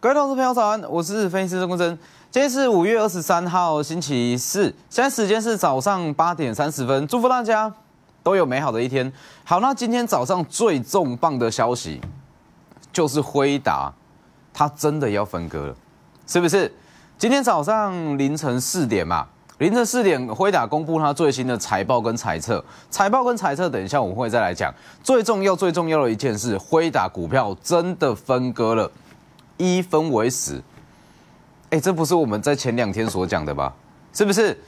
各位投资朋友早安，我是分析师钟国珍。今天是五月二十三号星期四，现在时间是早上八点三十分，祝福大家都有美好的一天。好，那今天早上最重磅的消息就是辉达，它真的要分割了，是不是？今天早上凌晨四点嘛，凌晨四点，辉达公布它最新的财报跟猜测，财报跟猜测，等一下我们会再来讲。最重要、最重要的一件事，辉达股票真的分割了，一分为十。哎，这不是我们在前两天所讲的吧？是不是？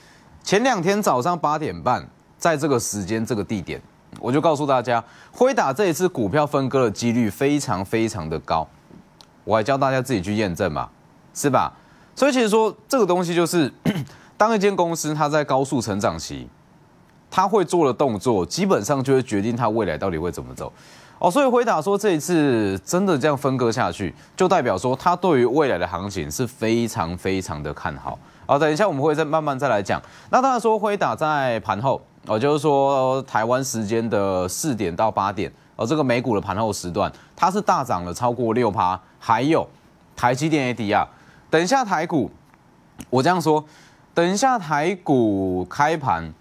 前两天早上八点半，在这个时间、这个地点，我就告诉大家，辉达这一次股票分割的几率非常非常的高。我还教大家自己去验证嘛，是吧？所以其实说这个东西就是，当一间公司它在高速成长期，它会做的动作，基本上就会决定它未来到底会怎么走。哦，所以回答说这一次真的这样分割下去，就代表说他对于未来的行情是非常非常的看好。好，等一下我们会再慢慢再来讲。那当然说辉达在盘后，哦，就是说台湾时间的四点到八点，哦，这个美股的盘后时段，它是大涨了超过六趴。还有台积电 ADR，等一下台股，我这样说，等一下台股开盘，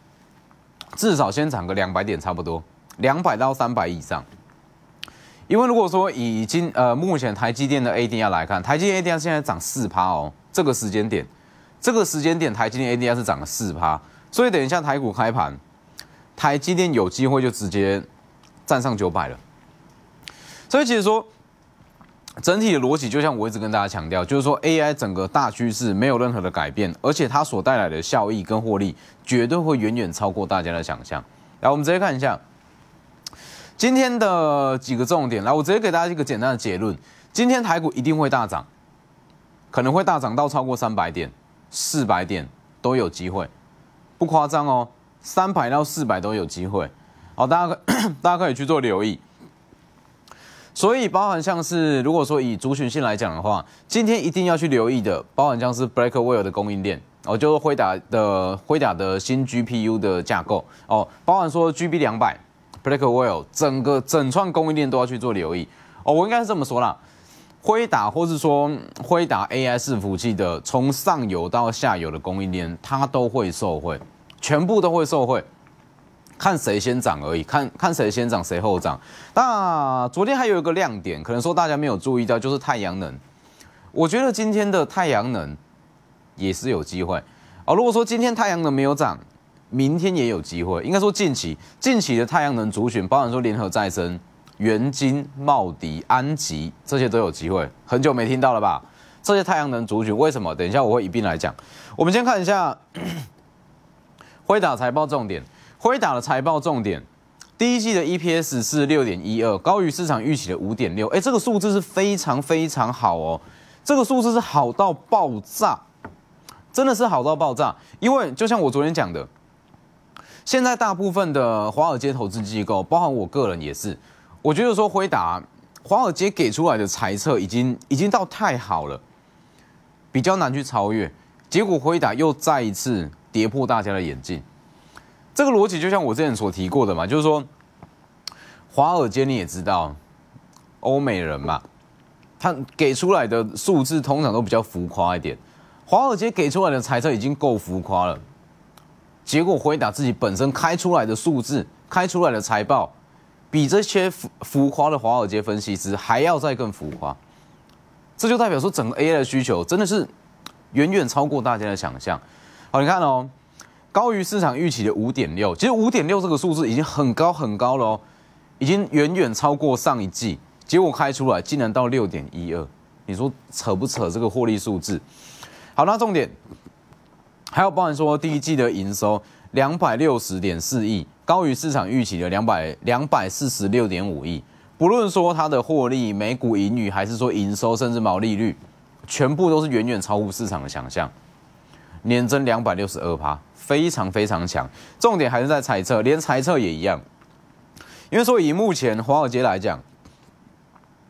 至少先涨个两百点差不多，两百到三百以上。因为如果说以今呃目前台积电的 ADR 来看，台积电 ADR 现在涨四趴哦，这个时间点，这个时间点台积电 ADR 是涨了四趴，所以等一下台股开盘，台积电有机会就直接站上九百了。所以其实说整体的逻辑，就像我一直跟大家强调，就是说 AI 整个大趋势没有任何的改变，而且它所带来的效益跟获利绝对会远远超过大家的想象。来，我们直接看一下。今天的几个重点，来，我直接给大家一个简单的结论：今天台股一定会大涨，可能会大涨到超过三百点、四百点都有机会，不夸张哦，三百到四百都有机会。好，大家 大家可以去做留意。所以，包含像是如果说以族群性来讲的话，今天一定要去留意的，包含像是 Blackwell 的供应链，哦，就是辉达的辉达的新 GPU 的架构，哦，包含说 GB 两百。Blackwell 整个整串供应链都要去做留意哦，我应该是这么说啦，辉达或是说辉达 AI 伺服器的从上游到下游的供应链，它都会受惠，全部都会受惠，看谁先涨而已，看看谁先涨谁后涨。那昨天还有一个亮点，可能说大家没有注意到，就是太阳能。我觉得今天的太阳能也是有机会哦。如果说今天太阳能没有涨，明天也有机会，应该说近期近期的太阳能主选，包含说联合再生、元金、茂迪、安吉这些都有机会。很久没听到了吧？这些太阳能主选为什么？等一下我会一并来讲。我们先看一下 辉达财报重点。辉达的财报重点，第一季的 EPS 是六点一二，高于市场预期的五点六。哎，这个数字是非常非常好哦，这个数字是好到爆炸，真的是好到爆炸。因为就像我昨天讲的。现在大部分的华尔街投资机构，包含我个人也是，我觉得说辉达，华尔街给出来的猜测已经已经到太好了，比较难去超越。结果辉达又再一次跌破大家的眼镜。这个逻辑就像我之前所提过的嘛，就是说华尔街你也知道，欧美人嘛，他给出来的数字通常都比较浮夸一点。华尔街给出来的猜测已经够浮夸了。结果回答自己本身开出来的数字，开出来的财报，比这些浮浮夸的华尔街分析师还要再更浮夸，这就代表说整个 AI 的需求真的是远远超过大家的想象。好，你看哦，高于市场预期的五点六，其实五点六这个数字已经很高很高了哦，已经远远超过上一季，结果开出来竟然到六点一二，你说扯不扯这个获利数字？好，那重点。还有包含说第一季的营收两百六十点四亿，高于市场预期的两百两百四十六点五亿。不论说它的获利、每股盈余，还是说营收，甚至毛利率，全部都是远远超乎市场的想象，年增两百六十二趴，非常非常强。重点还是在猜测，连猜测也一样。因为说以目前华尔街来讲，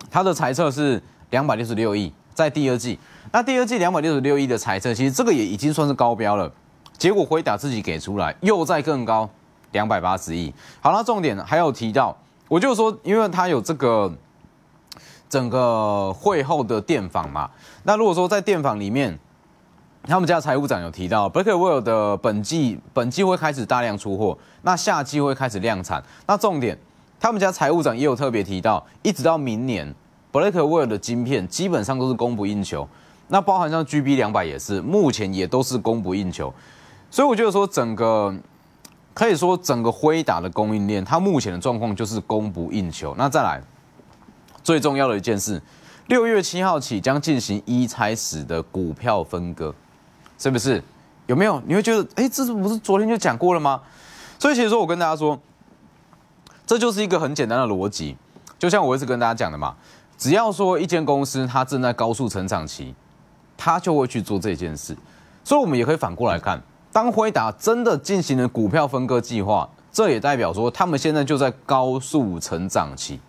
它的猜测是两百六十六亿，在第二季。那第二季两百六十六亿的财测，其实这个也已经算是高标了。结果辉达自己给出来，又在更高，两百八十亿。好了，重点还有提到，我就说，因为它有这个整个会后的电访嘛。那如果说在电访里面，他们家财务长有提到 b e r k e r w e l l 的本季本季会开始大量出货，那夏季会开始量产。那重点，他们家财务长也有特别提到，一直到明年 Blake w e l l 的晶片基本上都是供不应求。那包含像 GB 两百也是，目前也都是供不应求。所以我觉得说，整个可以说整个辉达的供应链，它目前的状况就是供不应求。那再来最重要的一件事，六月七号起将进行一拆十的股票分割。是不是有没有？你会觉得，哎，这是不是昨天就讲过了吗？所以其实说我跟大家说，这就是一个很简单的逻辑。就像我一直跟大家讲的嘛，只要说一间公司它正在高速成长期，它就会去做这件事。所以我们也可以反过来看，当辉达真的进行了股票分割计划，这也代表说他们现在就在高速成长期，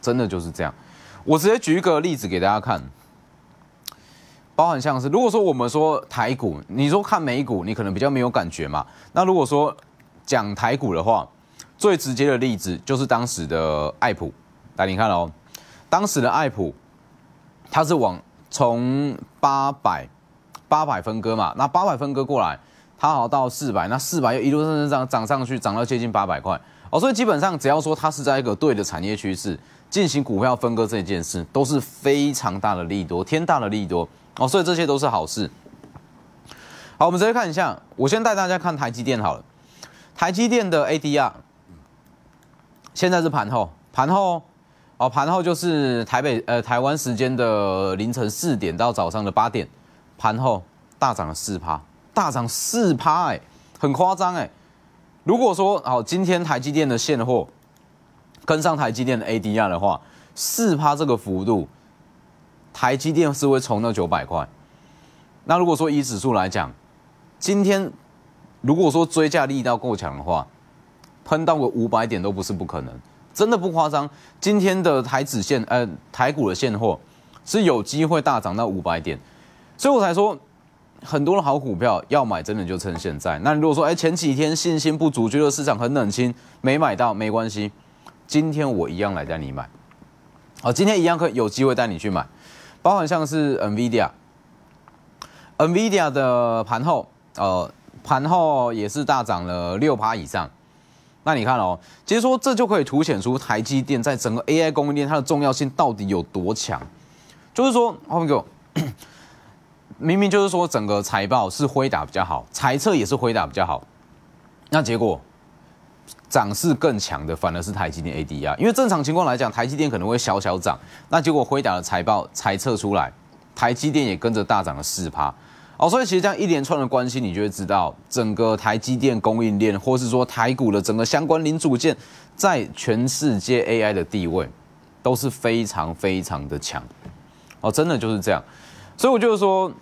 真的就是这样。我直接举一个例子给大家看。包含像是，如果说我们说台股，你说看美股，你可能比较没有感觉嘛。那如果说讲台股的话，最直接的例子就是当时的爱普。来，你看哦，当时的爱普，它是往从八百八百分割嘛，那八百分割过来，它好到四百，那四百又一路上涨涨上去，涨到接近八百块哦。所以基本上只要说它是在一个对的产业趋势进行股票分割这件事，都是非常大的利多，天大的利多。哦，所以这些都是好事。好，我们直接看一下。我先带大家看台积电好了。台积电的 ADR 现在是盘后，盘后哦，盘后就是台北呃台湾时间的凌晨四点到早上的八点，盘后大涨了四趴，大涨四趴哎，很夸张哎。如果说好，今天台积电的现货跟上台积电的 ADR 的话，四趴这个幅度。台积电是会冲到九百块，那如果说以指数来讲，今天如果说追价力道够强的话，喷到个五百点都不是不可能，真的不夸张。今天的台指现呃台股的现货是有机会大涨到五百点，所以我才说很多的好股票要买，真的就趁现在。那如果说哎前几天信心不足，觉得市场很冷清，没买到没关系，今天我一样来带你买，好，今天一样可以有机会带你去买。包含像是 NVIDIA，NVIDIA 的盘后，呃，盘后也是大涨了六趴以上。那你看哦，其实说这就可以凸显出台积电在整个 AI 供应链它的重要性到底有多强。就是说，后面给我，明明就是说整个财报是辉达比较好，财测也是辉达比较好，那结果。涨势更强的反而是台积电 ADR，因为正常情况来讲，台积电可能会小小涨，那结果辉达的财报猜测出来，台积电也跟着大涨了四趴，哦，所以其实这样一连串的关系，你就会知道整个台积电供应链，或是说台股的整个相关零组件，在全世界 AI 的地位都是非常非常的强，哦，真的就是这样，所以我就是说。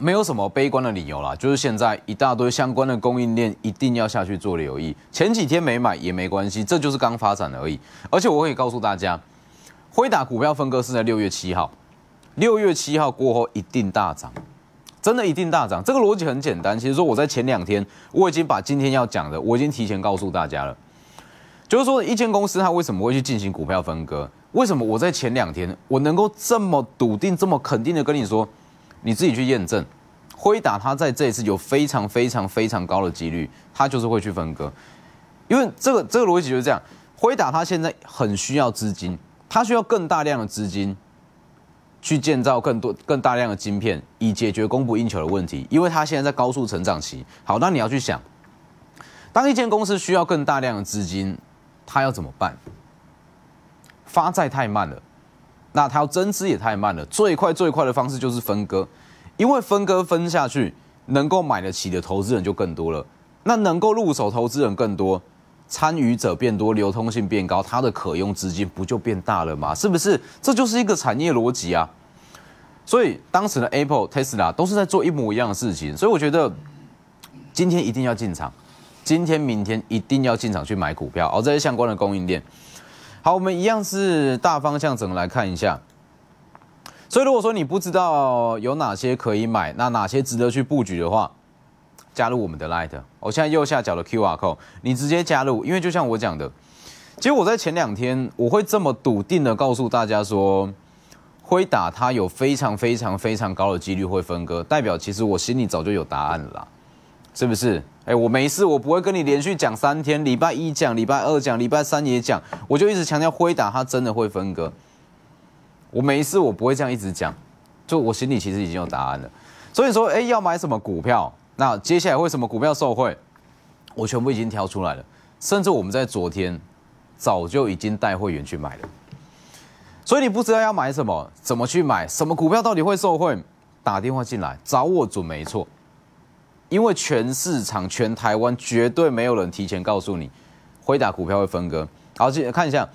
没有什么悲观的理由啦，就是现在一大堆相关的供应链一定要下去做留意。前几天没买也没关系，这就是刚发展而已。而且我可以告诉大家，辉达股票分割是在六月七号，六月七号过后一定大涨，真的一定大涨。这个逻辑很简单，其实说我在前两天我已经把今天要讲的我已经提前告诉大家了，就是说一间公司它为什么会去进行股票分割？为什么我在前两天我能够这么笃定、这么肯定的跟你说？你自己去验证，辉达它在这一次有非常非常非常高的几率，它就是会去分割，因为这个这个逻辑就是这样，辉达它现在很需要资金，它需要更大量的资金去建造更多更大量的晶片，以解决供不应求的问题，因为它现在在高速成长期。好，那你要去想，当一间公司需要更大量的资金，它要怎么办？发债太慢了。那它要增资也太慢了，最快最快的方式就是分割，因为分割分下去，能够买得起的投资人就更多了，那能够入手投资人更多，参与者变多，流通性变高，它的可用资金不就变大了吗？是不是？这就是一个产业逻辑啊。所以当时的 Apple、Tesla 都是在做一模一样的事情，所以我觉得今天一定要进场，今天、明天一定要进场去买股票，而这些相关的供应链。好，我们一样是大方向，怎么来看一下？所以如果说你不知道有哪些可以买，那哪些值得去布局的话，加入我们的 Light。我现在右下角的 QR code，你直接加入，因为就像我讲的，其实我在前两天我会这么笃定的告诉大家说，辉打它有非常非常非常高的几率会分割，代表其实我心里早就有答案了，是不是？哎，我没事，我不会跟你连续讲三天，礼拜一讲，礼拜二讲，礼拜三也讲，我就一直强调辉打它真的会分割。我没事，我不会这样一直讲，就我心里其实已经有答案了。所以说，哎，要买什么股票？那接下来为什么股票受惠？我全部已经挑出来了，甚至我们在昨天早就已经带会员去买了。所以你不知道要买什么，怎么去买，什么股票到底会受惠？打电话进来找我准没错，因为全市场、全台湾绝对没有人提前告诉你，辉达股票会分割。好，记看一下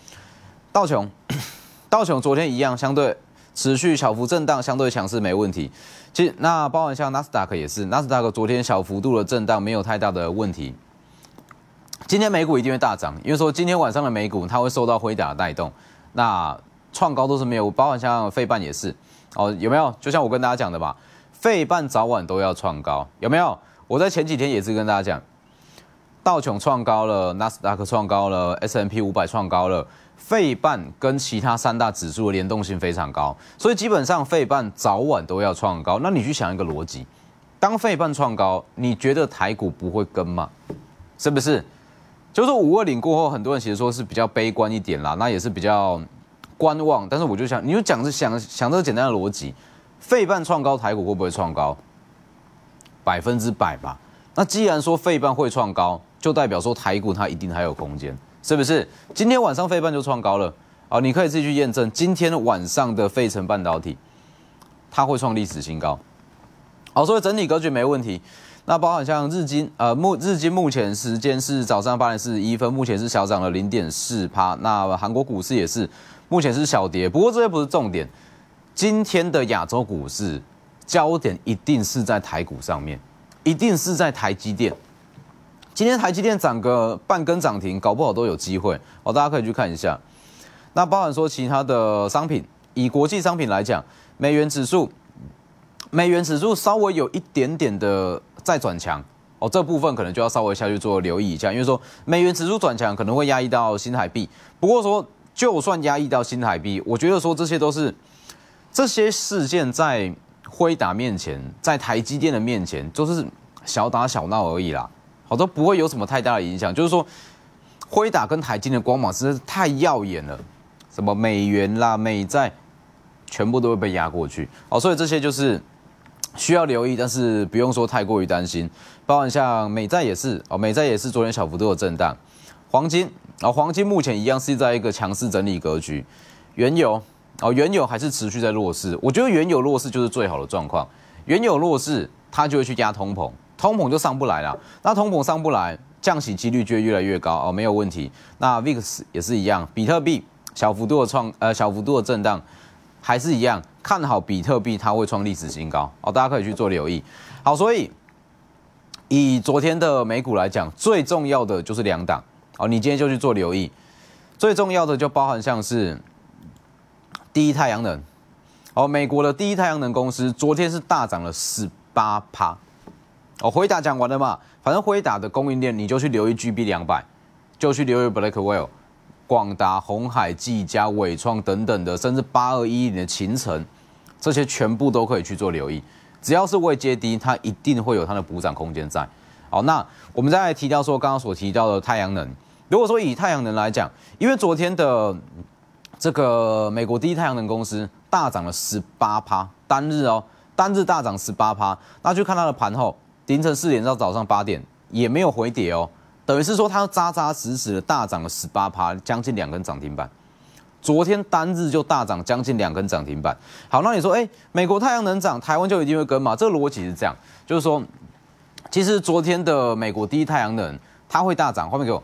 道琼。道琼昨天一样，相对持续小幅震荡，相对强势没问题。其实那包含像纳斯达克也是，纳斯达克昨天小幅度的震荡没有太大的问题。今天美股一定会大涨，因为说今天晚上的美股它会受到辉达的带动。那创高都是没有，包含像费半也是哦，有没有？就像我跟大家讲的吧，费半早晚都要创高，有没有？我在前几天也是跟大家讲，道琼创高了，纳斯达克创高了，S M P 五百创高了。费半跟其他三大指数的联动性非常高，所以基本上费半早晚都要创高。那你去想一个逻辑，当费半创高，你觉得台股不会跟吗？是不是？就是五二零过后，很多人其实说是比较悲观一点啦，那也是比较观望。但是我就想，你就讲着想想这个简单的逻辑，费半创高，台股会不会创高？百分之百吧。那既然说费半会创高，就代表说台股它一定还有空间。是不是今天晚上费半就创高了？啊，你可以自己去验证。今天晚上的费城半导体，它会创历史新高。好，所以整体格局没问题。那包含像日经，呃，目日经目前时间是早上八点四十一分，目前是小涨了零点四趴。那韩国股市也是，目前是小跌。不过这些不是重点。今天的亚洲股市焦点一定是在台股上面，一定是在台积电。今天台积电涨个半根涨停，搞不好都有机会哦。大家可以去看一下。那包含说其他的商品，以国际商品来讲，美元指数，美元指数稍微有一点点的再转强哦，这部分可能就要稍微下去做留意一下，因为说美元指数转强可能会压抑到新海币。不过说就算压抑到新海币，我觉得说这些都是这些事件在辉达面前，在台积电的面前，就是小打小闹而已啦。好都不会有什么太大的影响，就是说，辉达跟台金的光芒实在是太耀眼了，什么美元啦、美债，全部都会被压过去。哦，所以这些就是需要留意，但是不用说太过于担心。包含像美债也是，哦，美债也是昨天小幅度的震荡。黄金，啊，黄金目前一样是在一个强势整理格局。原油，哦，原油还是持续在弱势。我觉得原油弱势就是最好的状况，原油弱势，它就会去压通膨。通膨就上不来了，那通膨上不来，降息几率就越来越高哦，没有问题。那 VIX 也是一样，比特币小幅度的创呃小幅度的震荡，还是一样看好比特币，它会创历史新高哦，大家可以去做留意。好，所以以昨天的美股来讲，最重要的就是两档哦，你今天就去做留意。最重要的就包含像是第一太阳能哦，美国的第一太阳能公司昨天是大涨了十八趴。哦，回答讲完了嘛？反正回答的供应链，你就去留意 GB 两百，就去留意 Blackwell、广达、红海、技嘉、伟创等等的，甚至八二一零的秦城，这些全部都可以去做留意。只要是未接低，它一定会有它的补涨空间在。好，那我们再来提到说，刚刚所提到的太阳能，如果说以太阳能来讲，因为昨天的这个美国第一太阳能公司大涨了十八趴，单日哦，单日大涨十八趴，那就看它的盘后。凌晨四点到早上八点也没有回跌哦，等于是说它扎扎实实的大涨了十八趴，将近两根涨停板。昨天单日就大涨将近两根涨停板。好，那你说，哎，美国太阳能涨，台湾就一定会跟吗？这个逻辑是这样，就是说，其实昨天的美国第一太阳能它会大涨，画面给我，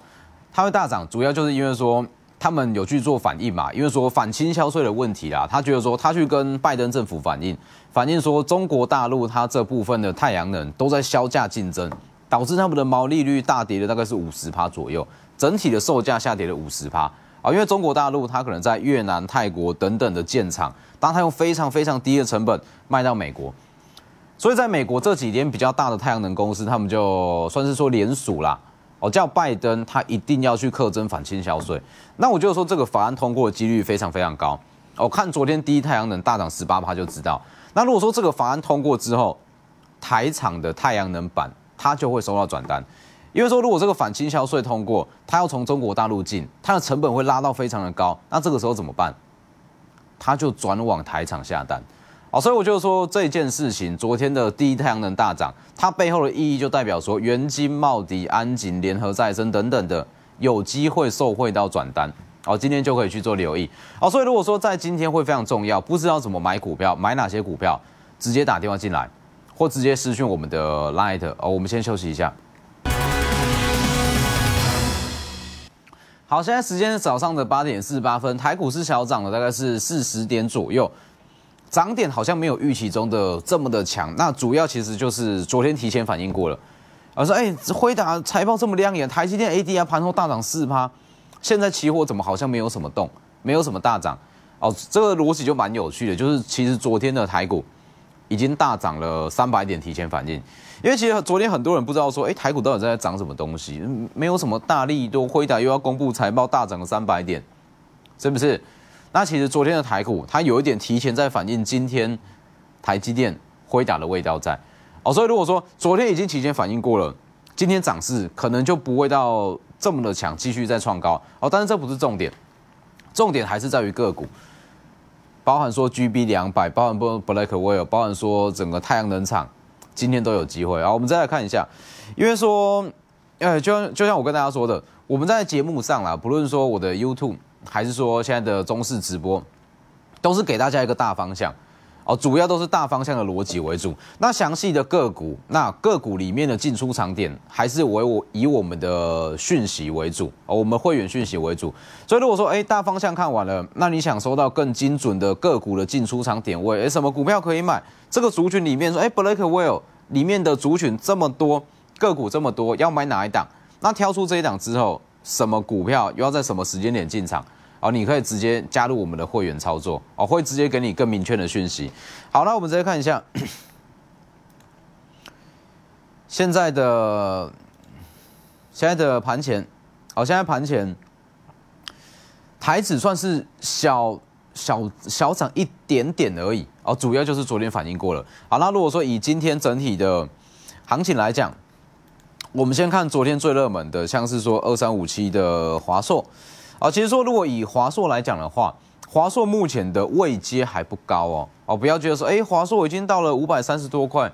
它会大涨，主要就是因为说。他们有去做反应嘛？因为说反倾销税的问题啦，他觉得说他去跟拜登政府反映，反映说中国大陆它这部分的太阳能都在销价竞争，导致他们的毛利率大跌了大概是五十趴左右，整体的售价下跌了五十趴啊。因为中国大陆它可能在越南、泰国等等的建厂，当它用非常非常低的成本卖到美国，所以在美国这几天比较大的太阳能公司，他们就算是说连署啦。哦，叫拜登他一定要去克征反倾销税。那我就说这个法案通过的几率非常非常高。我看昨天第一太阳能大涨十八趴就知道。那如果说这个法案通过之后，台厂的太阳能板它就会收到转单，因为说如果这个反倾销税通过，它要从中国大陆进，它的成本会拉到非常的高。那这个时候怎么办？它就转往台厂下单。好，所以我就说这件事情，昨天的第一太阳能大涨，它背后的意义就代表说，元金、茂迪、安锦、联合再生等等的有机会受惠到转单。好，今天就可以去做留意。好，所以如果说在今天会非常重要，不知道怎么买股票，买哪些股票，直接打电话进来，或直接私讯我们的 Light。哦，我们先休息一下。好，现在时间是早上的八点四十八分，台股是小涨了，大概是四十点左右。涨点好像没有预期中的这么的强，那主要其实就是昨天提前反应过了，我说哎，辉达财报这么亮眼，台积电 ADR 盘后大涨四趴，现在期货怎么好像没有什么动，没有什么大涨，哦，这个逻辑就蛮有趣的，就是其实昨天的台股已经大涨了三百点，提前反应，因为其实昨天很多人不知道说，哎，台股到底在涨什么东西，没有什么大力多，辉达又要公布财报大涨了三百点，是不是？那其实昨天的台股，它有一点提前在反映今天台积电挥打的味道在哦，所以如果说昨天已经提前反应过了，今天涨势可能就不会到这么的强，继续再创高哦。但是这不是重点，重点还是在于个股，包含说 GB 两百，包含不 Blackwell，包含说整个太阳能厂今天都有机会啊。我们再来看一下，因为说，呃，就就像我跟大家说的，我们在节目上啦，不论说我的 YouTube。还是说现在的中式直播，都是给大家一个大方向哦，主要都是大方向的逻辑为主。那详细的个股，那个股里面的进出场点，还是为我以我们的讯息为主哦，我们会员讯息为主。所以如果说哎大方向看完了，那你想收到更精准的个股的进出场点位，哎什么股票可以买？这个族群里面说哎 Blackwell 里面的族群这么多，个股这么多，要买哪一档？那挑出这一档之后。什么股票又要在什么时间点进场？哦，你可以直接加入我们的会员操作哦，会直接给你更明确的讯息。好，那我们直接看一下 现在的现在的盘前。好，现在盘前台指算是小小小涨一点点而已哦，主要就是昨天反应过了。好，那如果说以今天整体的行情来讲，我们先看昨天最热门的，像是说二三五七的华硕，啊，其实说如果以华硕来讲的话，华硕目前的位阶还不高哦，哦，不要觉得说，哎，华硕已经到了五百三十多块，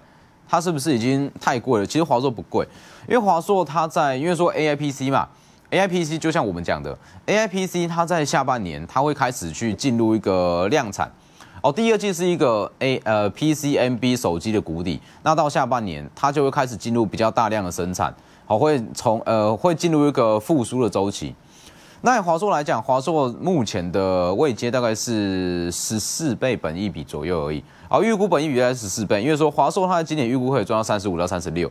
它是不是已经太贵了？其实华硕不贵，因为华硕它在，因为说 A I P C 嘛，A I P C 就像我们讲的，A I P C 它在下半年它会开始去进入一个量产。哦，第二季是一个 A 呃 PCMB 手机的谷底，那到下半年它就会开始进入比较大量的生产，好会从呃会进入一个复苏的周期。那华硕来讲，华硕目前的位阶大概是十四倍本益比左右而已，而预估本益比在十四倍，因为说华硕它的今年预估可以赚到三十五到三十六，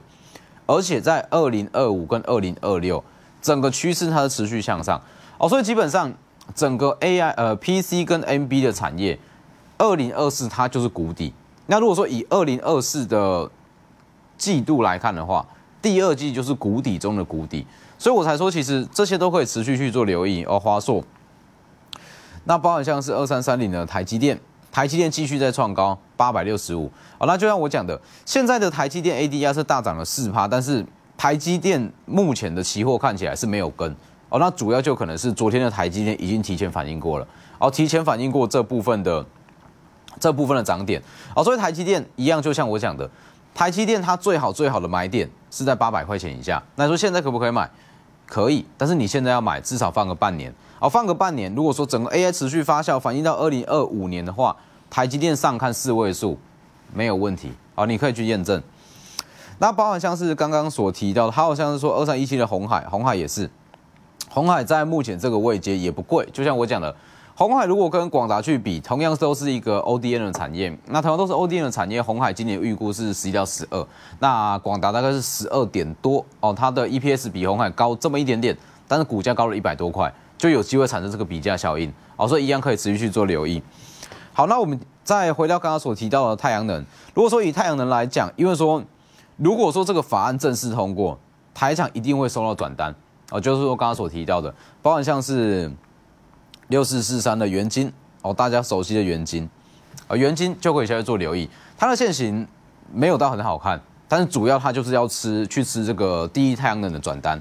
而且在二零二五跟二零二六整个趋势它是持续向上，哦，所以基本上整个 AI 呃 PC 跟 NB 的产业。二零二四它就是谷底。那如果说以二零二四的季度来看的话，第二季就是谷底中的谷底，所以我才说其实这些都可以持续去做留意哦。华硕，那包含像是二三三零的台积电，台积电继续在创高八百六十五。哦，那就像我讲的，现在的台积电 ADR 是大涨了四趴，但是台积电目前的期货看起来是没有跟。哦，那主要就可能是昨天的台积电已经提前反应过了，哦，提前反应过这部分的。这部分的涨点，哦，所以台积电一样，就像我讲的，台积电它最好最好的买点是在八百块钱以下。那说现在可不可以买？可以，但是你现在要买，至少放个半年。哦，放个半年，如果说整个 AI 持续发酵，反映到二零二五年的话，台积电上看四位数没有问题。哦，你可以去验证。那包含像是刚刚所提到的，它好像是说二三一七的红海，红海也是，红海在目前这个位阶也不贵，就像我讲的。红海如果跟广达去比，同样都是一个 ODN 的产业，那同样都是 ODN 的产业，红海今年预估是十一到十二，那广达大概是十二点多哦，它的 EPS 比红海高这么一点点，但是股价高了一百多块，就有机会产生这个比价效应哦，所以一样可以持续去做留意。好，那我们再回到刚刚所提到的太阳能，如果说以太阳能来讲，因为说如果说这个法案正式通过，台厂一定会收到转单哦，就是说刚刚所提到的，包含像是六四四三的元金哦，大家熟悉的元金啊，元金就可以下去做留意，它的线型没有到很好看，但是主要它就是要吃去吃这个第一太阳能的转单。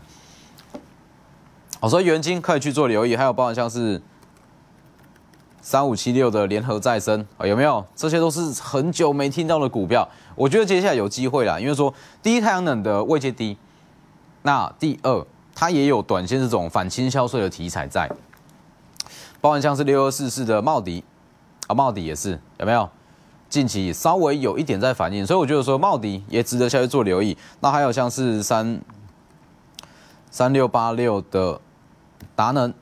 哦，所以元金可以去做留意，还有包含像是三五七六的联合再生啊，有没有？这些都是很久没听到的股票，我觉得接下来有机会啦，因为说第一太阳能的位阶低，那第二它也有短线这种反倾销税的题材在，包含像是六二四四的茂迪啊，茂迪也是有没有？近期稍微有一点在反应，所以我觉得说茂迪也值得下去做留意。那还有像是三三六八六的。达能，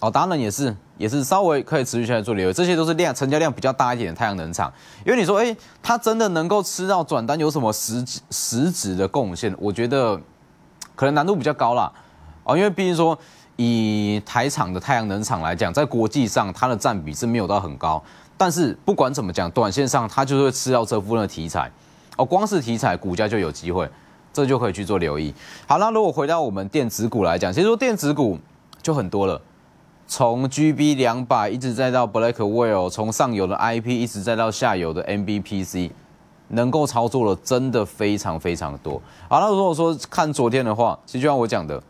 哦，达能也是，也是稍微可以持续下去做留意，这些都是量成交量比较大一点的太阳能厂。因为你说，哎，它真的能够吃到转单，有什么实质实质的贡献？我觉得可能难度比较高啦，哦，因为毕竟说以台厂的太阳能厂来讲，在国际上它的占比是没有到很高，但是不管怎么讲，短线上它就是会吃到这部分的题材，哦，光是题材股价就有机会，这就可以去做留意。好，那如果回到我们电子股来讲，其实说电子股。就很多了，从 GB 两百一直再到 Blackwell，从上游的 IP 一直再到下游的 MBPC，能够操作的真的非常非常多。好，那如果说看昨天的话，其实就像我讲的，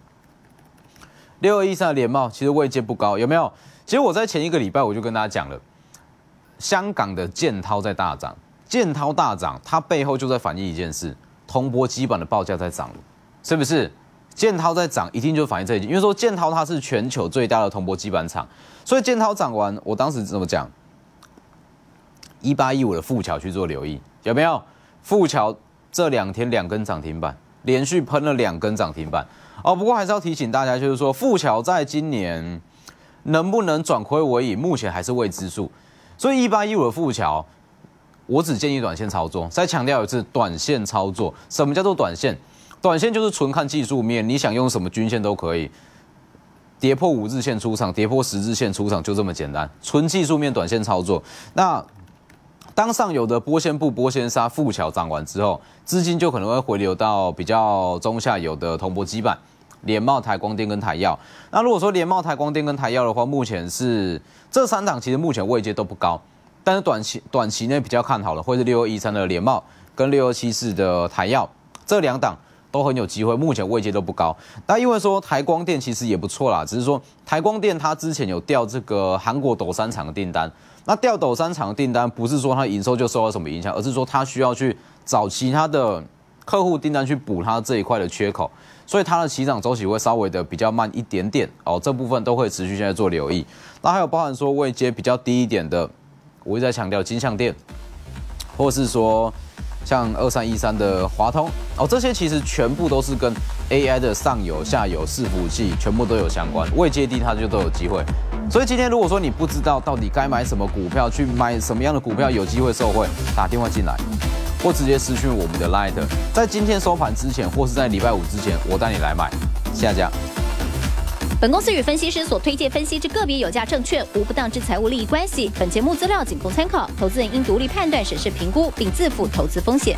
六二一三的联帽其实位阶不高，有没有？其实我在前一个礼拜我就跟大家讲了，香港的建涛在大涨，建涛大涨，它背后就在反映一件事，通波基板的报价在涨是不是？建涛在涨，一定就反映这一点，因为说建涛它是全球最大的铜箔基板厂，所以建涛涨完，我当时怎么讲？一八一五的富桥去做留意，有没有？富桥这两天两根涨停板，连续喷了两根涨停板哦。不过还是要提醒大家，就是说富桥在今年能不能转亏为盈，目前还是未知数。所以一八一五的富桥，我只建议短线操作。再强调一次，短线操作，什么叫做短线？短线就是纯看技术面，你想用什么均线都可以，跌破五日线出场，跌破十日线出场，就这么简单，纯技术面短线操作。那当上游的波线布、波线杀、富桥涨完之后，资金就可能会回流到比较中下游的铜箔基板，联茂、台光电跟台药。那如果说联茂、台光电跟台药的话，目前是这三档，其实目前位阶都不高，但是短期短期内比较看好的会是六二一三的联茂跟六二七四的台药这两档。都很有机会，目前位阶都不高。那因为说台光电其实也不错啦，只是说台光电它之前有调这个韩国斗山厂的订单。那调斗三厂的订单不是说它营收就受到什么影响，而是说它需要去找其他的客户订单去补它这一块的缺口，所以它的起涨周期会稍微的比较慢一点点哦。这部分都会持续现在做留意。那还有包含说位阶比较低一点的，我一直在强调金相电，或是说。像二三一三的华通哦，这些其实全部都是跟 AI 的上游、下游伺服器全部都有相关，未接地它就都有机会。所以今天如果说你不知道到底该买什么股票，去买什么样的股票有机会受惠，打电话进来，或直接私讯我们的 Light，在今天收盘之前，或是在礼拜五之前，我带你来买下家。本公司与分析师所推荐分析之个别有价证券无不当之财务利益关系。本节目资料仅供参考，投资人应独立判断、审视、评估，并自负投资风险。